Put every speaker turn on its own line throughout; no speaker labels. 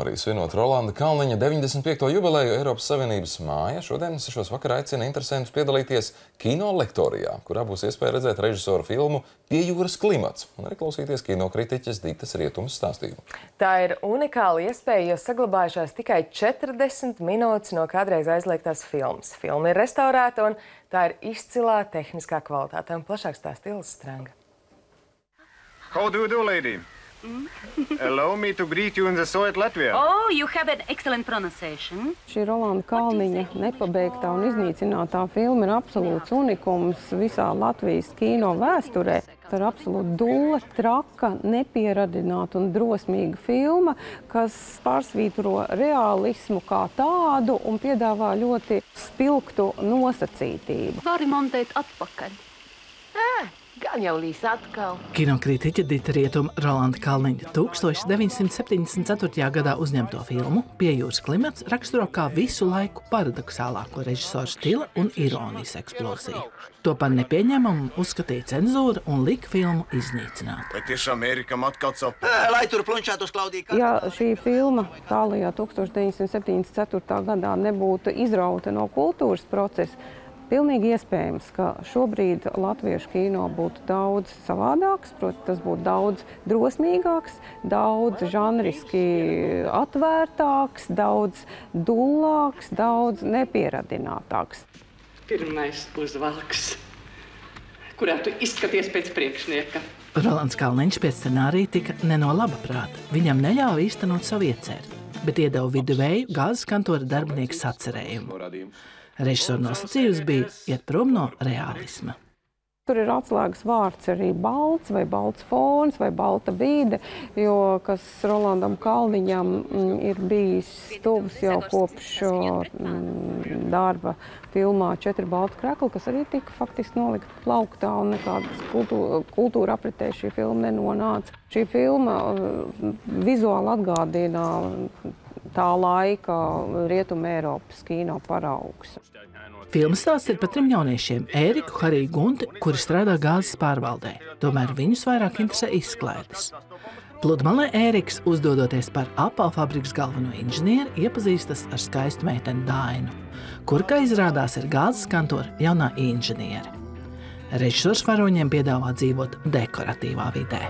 Arī svinot Rolanda Kalniņa 95. jubileju Eiropas Savienības māja, šodien 6. vakarā aicina interesantus piedalīties kino lektorijā, kurā būs iespēja redzēt režisoru filmu Pie jūras klimats un arī klausīties kinokritiķes Ditas Rietumas stāstījumu.
Tā ir unikāla iespēja, jo saglabājušās tikai 40 minūtes no kādreiz aizliegtās filmas. Filma ir restaurēta un tā ir izcilā tehniskā kvalitāte. Un plašāk stāsta Ilis Stranga.
How do you do, lady? Allow me to greet you in the Soviet Latvia.
Oh, you have an excellent pronunciation.
Šī Rolanda Kalniņa nepabeigtā un iznīcinātā filma ir absolūts unikums visā Latvijas kino vēsturē. Tā ir absolūti dulla, traka, nepieradināta un drosmīga filma, kas pārsvītro realismu kā tādu un piedāvā ļoti spilgtu nosacītību.
Vari montēt atpakaļ.
Gan jau līs atkal.
Kinokritiķa Dita Rietuma Rolanda Kalniņa 1974. gadā uzņemto filmu Piejūras klimats raksturo kā visu laiku paradoxālāko režisoru stila un ironijas eksploziju. To par nepieņemamu uzskatīja cenzūra un lika filmu iznīcināt.
Vai tiešām Ērikam atkal capu?
Lai tur plunčātos klaudīgi.
Ja šī filma tālajā 1974. gadā nebūtu izrauta no kultūras procesa, Pilnīgi iespējams, ka šobrīd latviešu kino būtu daudz savādāks, proti, tas būtu daudz drosmīgāks, daudz žanriski atvērtāks, daudz dullāks, daudz nepieradinātāks.
Pirmais uzvalks, kurā tu izskaties pēc priekšnieka.
Rolands Kalniņš pēc scenārija tika ne no laba prāta. Viņam neļāva īstenot savu ieceru, bet iedeva viduvēju gāzes kantora darbinieku sacerējumu. Režisora nosacījums bija iet prom no realisma.
Tur ir atslēgas vārds arī balts, vai balts fons, vai balta vide, jo kas Rolandam Kalniņam mm, ir bijis tuvs jau kopš mm, darba filmā Četri balti krekli, kas arī tika faktiski nolikt plauktā un nekādas kultūra, kultūra apritē šī filma nenonāca. Šī filma mm, vizuāli atgādina tā laika Rietuma Eiropas kino paraugs.
Filmas stāsts ir par trim jauniešiem - Ēriku, Hariju Gunti, kuri strādā gāzes pārvaldē. Tomēr viņus vairāk interesē izklaides. Pludmalē Ēriks, uzdodoties par apelfabrikas galveno inženieri, iepazīstas ar skaistu meiteni Dainu, kur, kā izrādās, ir gāzes kantora jaunā inženiere. Režisors varoņiem piedāvā dzīvot dekoratīvā vidē.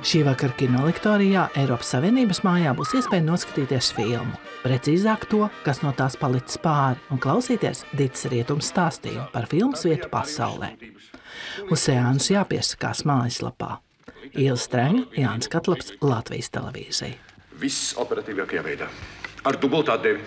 Šī vakara kinolektorijā Eiropas Savienības mājā būs iespēja noskatīties filmu, precīzāk to, kas no tās palicis pāri, un klausīties Dītas rietums stāstījumu par filmas vietu pasaulē. Uz seansu jāpiesakās mājaslapā. Iela Strenga, Jānis Katlaps, Latvijas televīzija.
Viss operatīvākajā veidā. Ar dubultā devi.